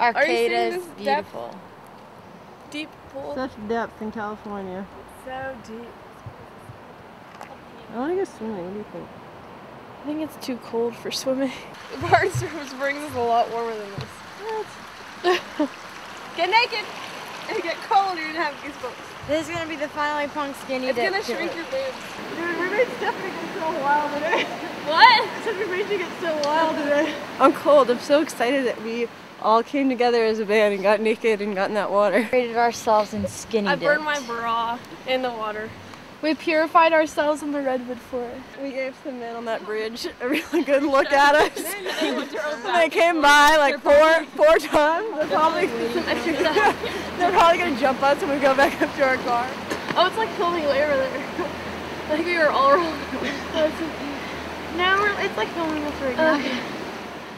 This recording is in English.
Arcata is this depth? beautiful. Deep pool. Such depth in California. So deep. I want to go swimming. What do you think? I think it's too cold for swimming. The Barton Springs is a lot warmer than this. Get naked and get cold. You're gonna have goosebumps. This is gonna be the finally punk skinny It's dip. gonna shrink it. your boobs. Dude, we made Stephanie get so wild today. What? I said we made you get so wild today. I'm cold. I'm so excited that we all came together as a band and got naked and got in that water. Rated ourselves in skinny I dip. burned my bra in the water. We purified ourselves in the redwood forest. We gave some men on that bridge a really good look at us. and they came by like four four times. They're probably, they're probably gonna jump us when we go back up to our car. Oh, it's like filming way over there. I think we were all wrong. now we're, it's like filming us right uh, now.